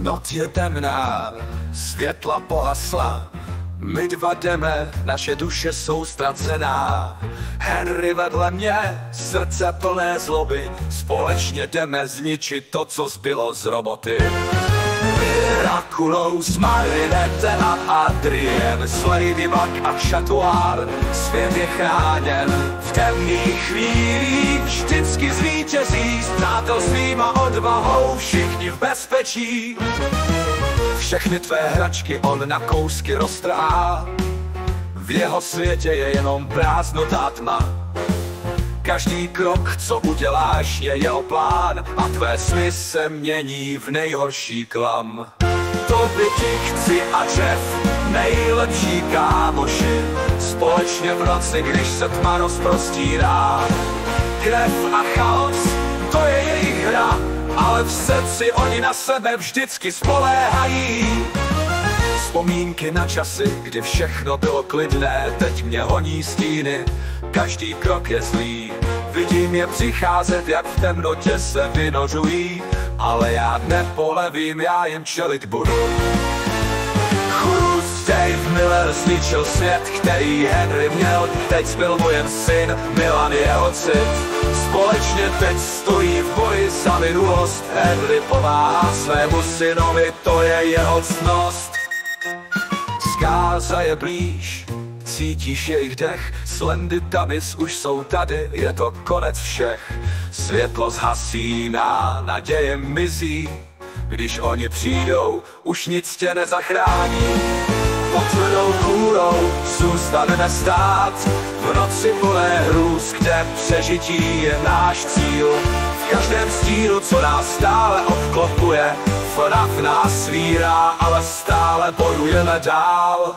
Noc je temná, světla pohasla, my dva jdeme, naše duše jsou ztracená. Henry vedle mě, srdce plné zloby, společně jdeme zničit to, co zbylo z roboty. Miraculous, Marinette a Adrien, s Ladybug a Chatoir, svět je chráněn. V temných chvílích vždycky zvítězí, s přátelstvím a odvahou všichni v bezpečí. Všechny tvé hračky on na kousky roztrhá. V jeho světě je jenom prázdnotá tma Každý krok, co uděláš, je jeho plán A tvé sny se mění v nejhorší klam. To by ti chci a Jeff, nejlepší kámoši Společně v noci, když se tma rozprostírá Krev a chaos, to je jejich hra ale v srdci oni na sebe vždycky spoléhají. Vzpomínky na časy, kdy všechno bylo klidné, teď mě honí stíny, každý krok je zlý. Vidím je přicházet, jak v temnotě se vynořují, ale já nepolevím, já jim čelit budu. Miller zničil svět, který Henry měl, teď zbyl mu syn, Milan jeho cit. Společně teď stojí v boji za minulost Henry pomáhá svému synovi, to je jeho cnost Zkáza je blíž, cítíš jejich dech Slendy Tamis už jsou tady, je to konec všech. Světlo zhasíná, naděje mizí Když oni přijdou, už nic tě nezachrání Pod tvrdou kůrou zůstaneme stát v noci plné hrůz, kde přežití je náš cíl. V každém stínu, co nás stále obklopuje FNAF nás svírá, ale stále bojujeme dál